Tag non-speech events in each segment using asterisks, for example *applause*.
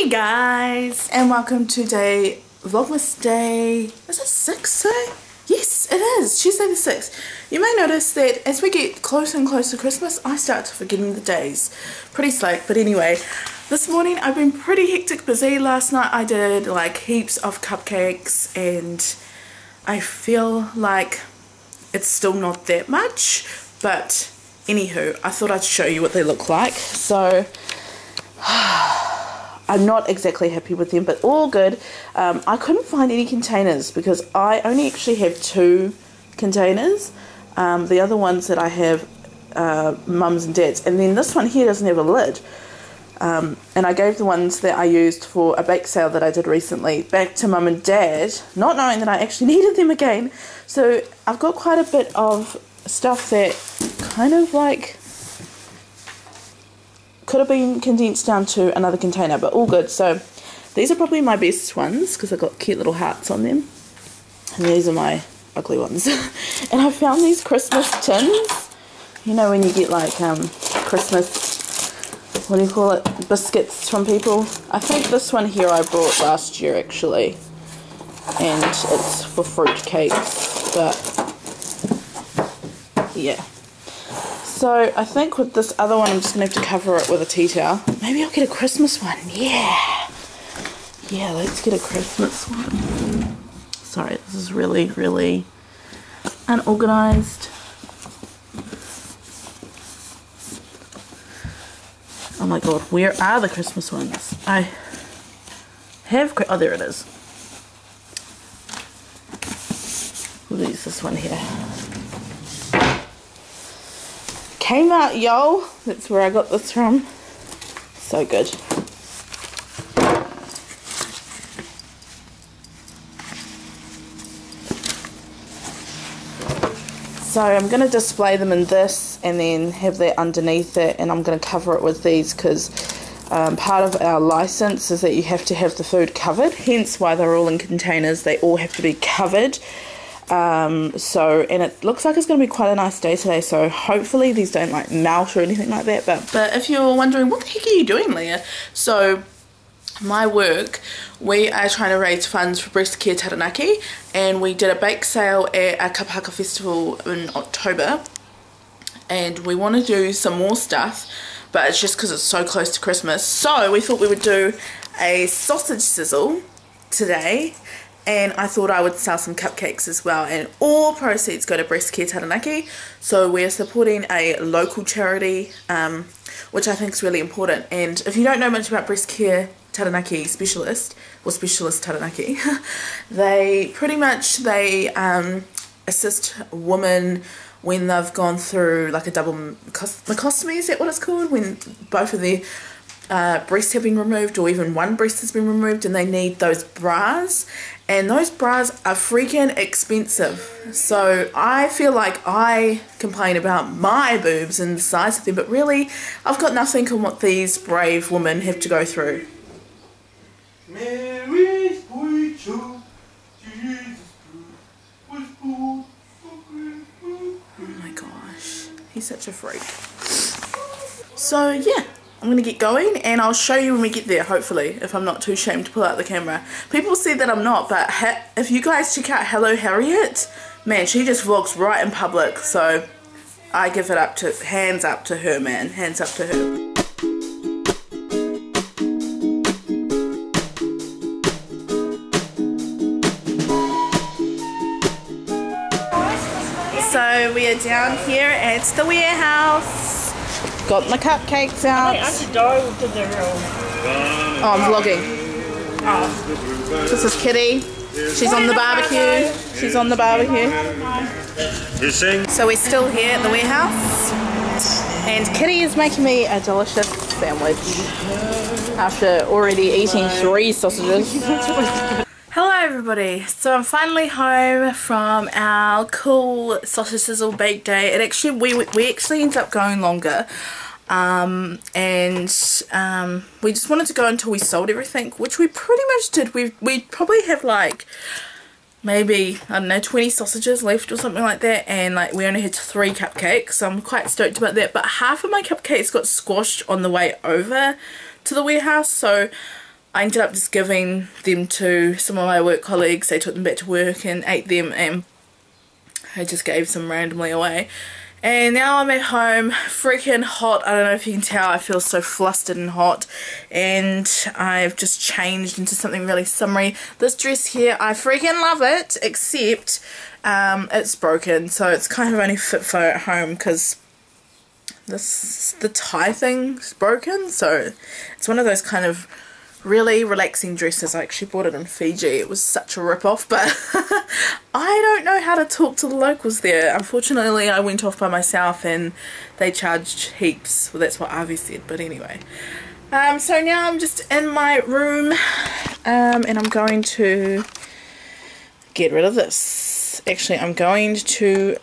Hey guys, and welcome to day Vlogmas day. Is it six today? Yes, it is. Tuesday the sixth. You may notice that as we get closer and closer to Christmas, I start to forgetting the days. Pretty slack, but anyway, this morning I've been pretty hectic busy. Last night I did like heaps of cupcakes, and I feel like it's still not that much, but anywho, I thought I'd show you what they look like. So. *sighs* I'm not exactly happy with them, but all good. Um, I couldn't find any containers because I only actually have two containers. Um, the other ones that I have, uh, mums and dads, and then this one here doesn't have a lid. Um, and I gave the ones that I used for a bake sale that I did recently back to mum and dad, not knowing that I actually *laughs* needed them again. So I've got quite a bit of stuff that kind of like could have been condensed down to another container, but all good. So these are probably my best ones because I've got cute little hearts on them. And these are my ugly ones. *laughs* and I found these Christmas tins. You know when you get like um, Christmas, what do you call it, biscuits from people. I think this one here I bought last year actually. And it's for fruit cakes, but yeah. So I think with this other one, I'm just going to have to cover it with a tea towel. Maybe I'll get a Christmas one. Yeah. Yeah, let's get a Christmas one. Sorry, this is really, really unorganized. Oh my god, where are the Christmas ones? I have, oh there it is. We'll use this one here. Kmart, yo. That's where I got this from. So good. So I'm going to display them in this and then have that underneath it and I'm going to cover it with these because um, part of our license is that you have to have the food covered hence why they're all in containers they all have to be covered um, so, and it looks like it's going to be quite a nice day today. So hopefully these don't like melt or anything like that. But, but if you're wondering, what the heck are you doing, Leah? So my work, we are trying to raise funds for breast care Taranaki and we did a bake sale at a Kapahaka festival in October and we want to do some more stuff but it's just because it's so close to Christmas so we thought we would do a sausage sizzle today and I thought I would sell some cupcakes as well. And all proceeds go to Breast Care Taranaki. So we're supporting a local charity um, which I think is really important. And if you don't know much about Breast Care Taranaki specialist or specialist Taranaki *laughs* they pretty much they um, assist women when they've gone through like a double mastectomy is that what it's called? When both of their uh, breasts have been removed or even one breast has been removed and they need those bras and those bras are freaking expensive. So I feel like I complain about my boobs and the size of them but really I've got nothing on what these brave women have to go through. Oh my gosh, he's such a freak. So yeah, I'm going to get going and I'll show you when we get there, hopefully, if I'm not too ashamed to pull out the camera. People say that I'm not, but if you guys check out Hello Harriet, man, she just vlogs right in public, so I give it up to, hands up to her, man, hands up to her. So we are down here at the warehouse Got my cupcakes out. Um, oh, I'm vlogging. Oh. This is Kitty. She's on the barbecue. She's on the barbecue. So we're still here at the warehouse. And Kitty is making me a delicious sandwich after already eating three sausages. *laughs* Hello everybody, so I'm finally home from our cool sausage sizzle bake day. It actually, we, we actually ended up going longer um, and um, we just wanted to go until we sold everything, which we pretty much did. We we probably have like maybe, I don't know, 20 sausages left or something like that and like we only had three cupcakes so I'm quite stoked about that but half of my cupcakes got squashed on the way over to the warehouse so I ended up just giving them to some of my work colleagues. They took them back to work and ate them and I just gave some randomly away. And now I'm at home, freaking hot. I don't know if you can tell, I feel so flustered and hot. And I've just changed into something really summery. This dress here, I freaking love it, except um, it's broken. So it's kind of only fit for at home because this the tie thing's broken. So it's one of those kind of really relaxing dresses. I actually bought it in Fiji. It was such a rip-off, but *laughs* I don't know how to talk to the locals there. Unfortunately, I went off by myself and they charged heaps. Well, that's what Avi said, but anyway. Um, so now I'm just in my room um, and I'm going to get rid of this. Actually, I'm going to...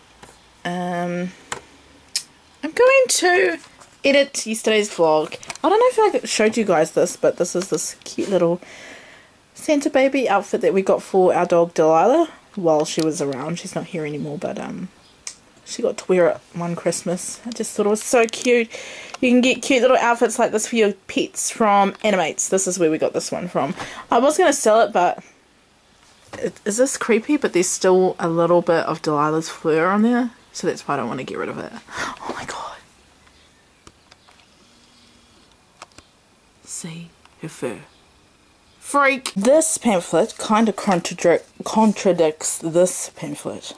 Um, I'm going to edit yesterday's vlog. I don't know if I showed you guys this, but this is this cute little Santa baby outfit that we got for our dog Delilah while she was around. She's not here anymore, but um, she got to wear it one Christmas. I just thought it was so cute. You can get cute little outfits like this for your pets from Animates. This is where we got this one from. I was going to sell it, but is this creepy? But there's still a little bit of Delilah's fur on there. So that's why I don't want to get rid of it. Oh my god. Freak! This pamphlet kind of contradicts this pamphlet.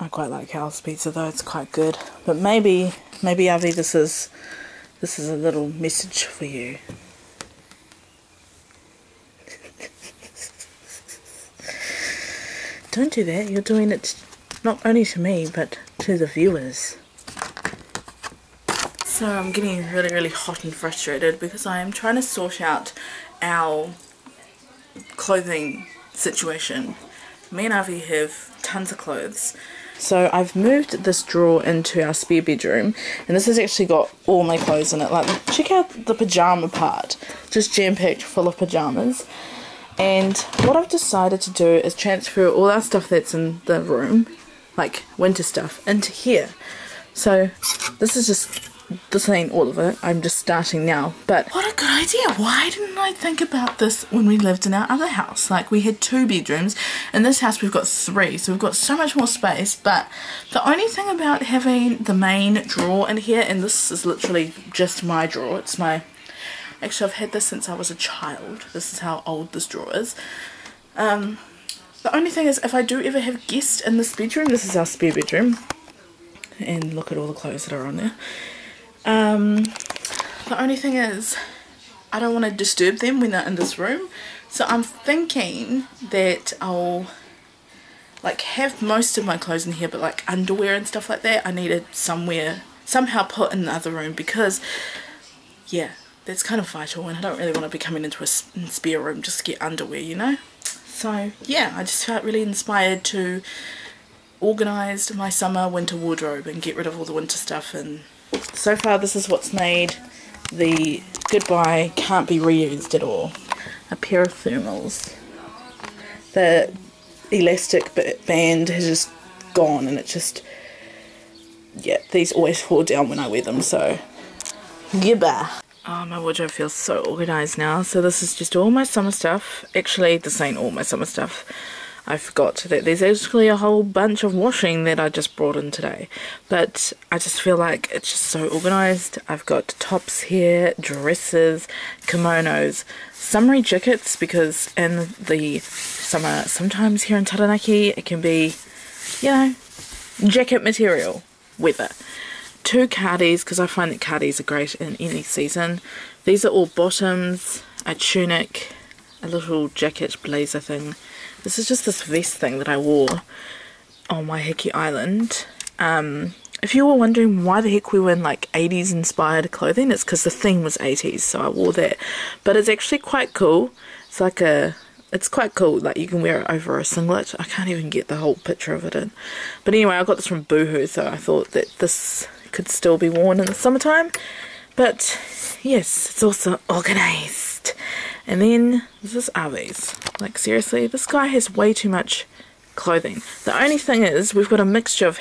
I quite like Hell's Pizza though, it's quite good. But maybe, maybe Avi, this is, this is a little message for you. *laughs* Don't do that, you're doing it not only to me, but to the viewers. So I'm getting really really hot and frustrated because I am trying to sort out our clothing situation. Me and Avi have tons of clothes. So I've moved this drawer into our spare bedroom and this has actually got all my clothes in it. Like check out the pajama part. Just jam-packed full of pajamas. And what I've decided to do is transfer all our stuff that's in the room, like winter stuff, into here. So this is just this ain't all of it. I'm just starting now. But what a good idea. Why didn't I think about this when we lived in our other house? Like we had two bedrooms. In this house we've got three. So we've got so much more space. But the only thing about having the main drawer in here, and this is literally just my drawer. It's my... Actually, I've had this since I was a child. This is how old this drawer is. Um, the only thing is if I do ever have guests in this bedroom, this is our spare bedroom. And look at all the clothes that are on there um, the only thing is, I don't want to disturb them when they're in this room. So I'm thinking that I'll like have most of my clothes in here but like underwear and stuff like that I need it somewhere somehow put in the other room because yeah that's kind of vital and I don't really want to be coming into a spare room just to get underwear you know so yeah I just felt really inspired to organise my summer winter wardrobe and get rid of all the winter stuff and so far this is what's made the goodbye can't be reused at all. A pair of thermals. The elastic band has just gone and it just yeah these always fall down when I wear them so goodbye. Oh, ah, my wardrobe feels so organised now. So this is just all my summer stuff. Actually, this ain't all my summer stuff. I forgot that there's actually a whole bunch of washing that I just brought in today. But I just feel like it's just so organised. I've got tops here, dresses, kimonos, summery jackets because in the summer, sometimes here in Taranaki, it can be, you know, jacket material weather. Two cardis because I find that cardis are great in any season. These are all bottoms, a tunic, a little jacket blazer thing this is just this vest thing that I wore on Waiheke Island. Um, if you were wondering why the heck we were in like 80s inspired clothing, it's because the theme was 80s, so I wore that. But it's actually quite cool. It's like a, it's quite cool. Like you can wear it over a singlet. I can't even get the whole picture of it in. But anyway, I got this from Boohoo, so I thought that this could still be worn in the summertime. But yes, it's also organized. And then this is Avi's. Like seriously, this guy has way too much clothing. The only thing is we've got a mixture of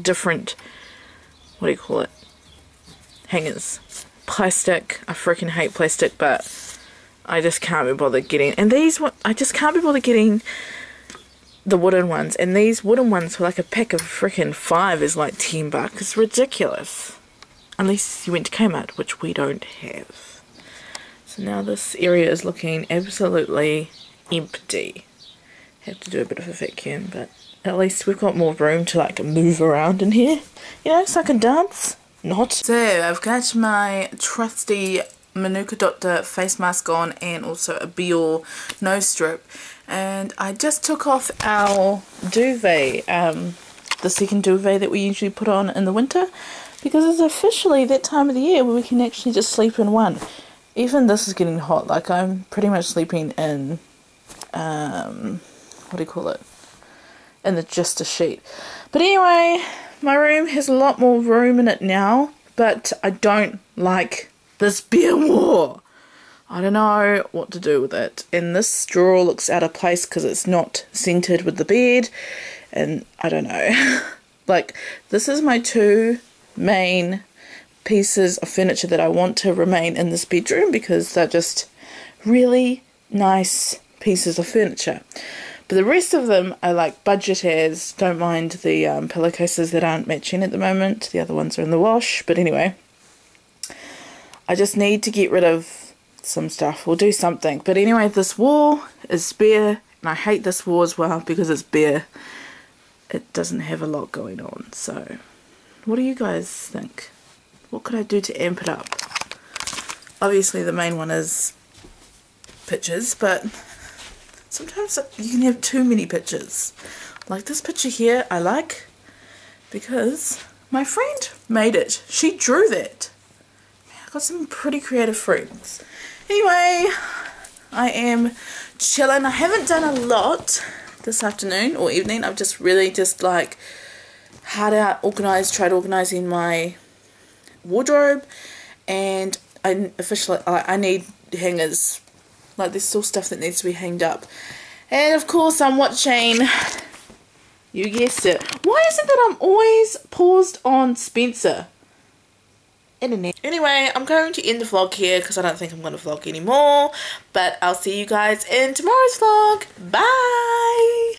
different, what do you call it, hangers. plastic. I freaking hate plastic, but I just can't be bothered getting. And these, I just can't be bothered getting the wooden ones. And these wooden ones for like a pack of freaking five is like 10 bucks. It's ridiculous. Unless you went to Kmart, which we don't have. So now this area is looking absolutely empty. Have to do a bit of a vacuum, but at least we've got more room to like move around in here. You know, so I can dance. Not. So I've got my trusty Manuka Doctor face mask on and also a Bioré nose strip. And I just took off our duvet, um, the second duvet that we usually put on in the winter. Because it's officially that time of the year where we can actually just sleep in one. Even this is getting hot. Like I'm pretty much sleeping in, um, what do you call it? In the just a sheet. But anyway, my room has a lot more room in it now, but I don't like this *laughs* beer war. I don't know what to do with it. And this drawer looks out of place because it's not centered with the bed. And I don't know. *laughs* like, this is my two main pieces of furniture that I want to remain in this bedroom because they're just really nice pieces of furniture. But the rest of them I like budget. Don't mind the um, pillowcases that aren't matching at the moment. The other ones are in the wash. But anyway, I just need to get rid of some stuff or do something. But anyway, this wall is bare. And I hate this wall as well because it's bare. It doesn't have a lot going on. So, what do you guys think? What could I do to amp it up? Obviously, the main one is pictures, but sometimes you can have too many pictures. Like this picture here, I like because my friend made it. She drew that. I got some pretty creative friends. Anyway, I am chilling. I haven't done a lot this afternoon or evening. I've just really just like hard out organized, tried organizing my wardrobe and I officially I, I need hangers like there's still stuff that needs to be hanged up. And of course I'm watching, you guessed it. Why is it that I'm always paused on Spencer? Internet. Anyway, I'm going to end the vlog here because I don't think I'm going to vlog anymore. But I'll see you guys in tomorrow's vlog. Bye!